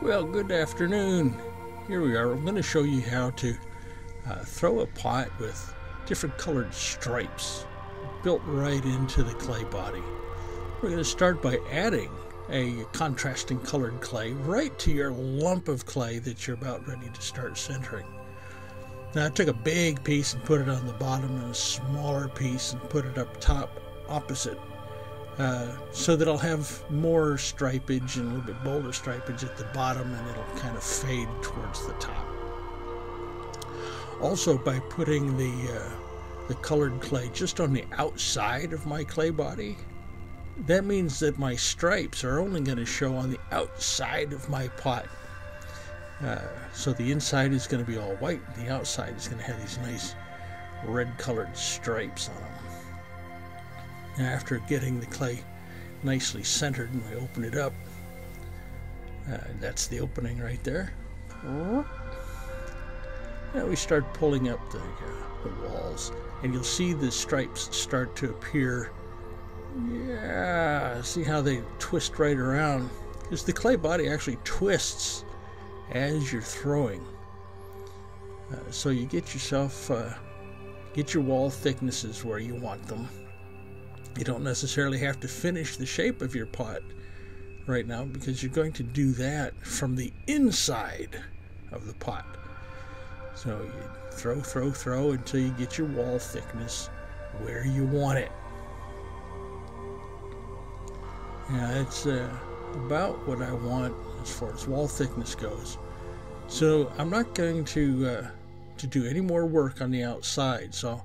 Well, good afternoon. Here we are. I'm going to show you how to uh, throw a pot with different colored stripes built right into the clay body. We're going to start by adding a contrasting colored clay right to your lump of clay that you're about ready to start centering. Now I took a big piece and put it on the bottom and a smaller piece and put it up top opposite uh, so that I'll have more stripage and a little bit bolder stripage at the bottom and it'll kind of fade towards the top. Also by putting the, uh, the colored clay just on the outside of my clay body, that means that my stripes are only going to show on the outside of my pot. Uh, so the inside is going to be all white, the outside is going to have these nice red colored stripes on them. After getting the clay nicely centered and I open it up, uh, that's the opening right there. Now we start pulling up the, uh, the walls and you'll see the stripes start to appear. Yeah, see how they twist right around? Because the clay body actually twists as you're throwing. Uh, so you get yourself, uh, get your wall thicknesses where you want them. You don't necessarily have to finish the shape of your pot right now because you're going to do that from the inside of the pot. So you throw, throw, throw until you get your wall thickness where you want it. Yeah, that's uh, about what I want as far as wall thickness goes. So I'm not going to uh, to do any more work on the outside. So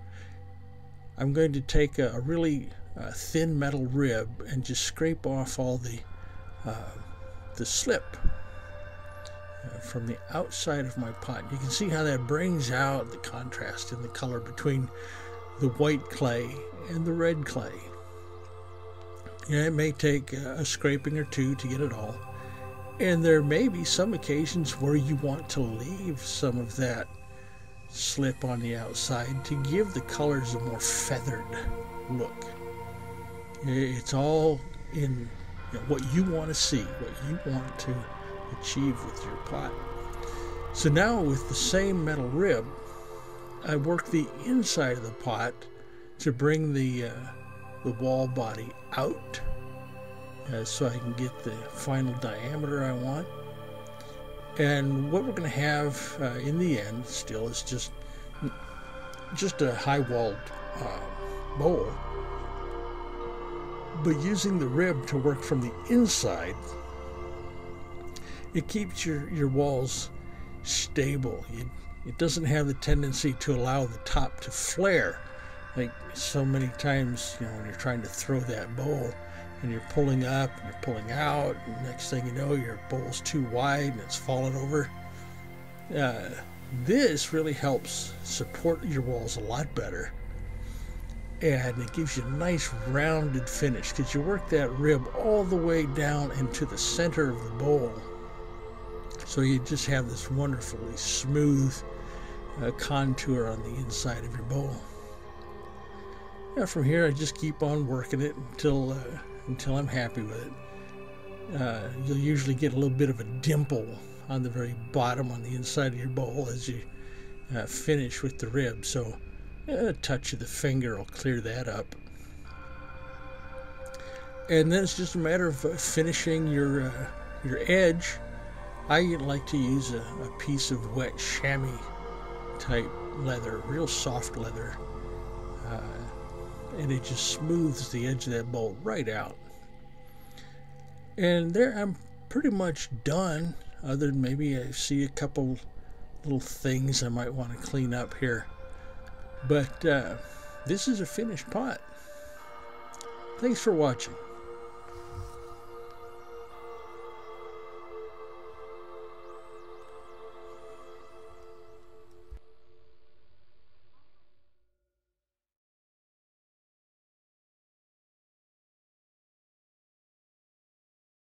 I'm going to take a, a really uh, thin metal rib and just scrape off all the uh, the slip uh, from the outside of my pot. You can see how that brings out the contrast in the color between the white clay and the red clay. It may take a scraping or two to get it all. And there may be some occasions where you want to leave some of that slip on the outside to give the colors a more feathered look. It's all in you know, what you want to see, what you want to achieve with your pot. So now with the same metal rib, I work the inside of the pot to bring the uh, the wall body out uh, so I can get the final diameter I want. And what we're going to have uh, in the end still is just just a high walled uh, bowl. But using the rib to work from the inside, it keeps your, your walls stable. It, it doesn't have the tendency to allow the top to flare like so many times, you know, when you're trying to throw that bowl and you're pulling up and you're pulling out, and next thing you know, your bowl's too wide and it's falling over. Uh, this really helps support your walls a lot better. And it gives you a nice rounded finish because you work that rib all the way down into the center of the bowl. So you just have this wonderfully smooth uh, contour on the inside of your bowl. Now from here, I just keep on working it until uh, until I'm happy with it. Uh, you'll usually get a little bit of a dimple on the very bottom on the inside of your bowl as you uh, finish with the rib. So a touch of the finger will clear that up. And then it's just a matter of uh, finishing your uh, your edge. I like to use a, a piece of wet chamois type leather, real soft leather. Uh, and it just smooths the edge of that bolt right out. And there I'm pretty much done, other than maybe I see a couple little things I might want to clean up here. But uh, this is a finished pot. Thanks for watching.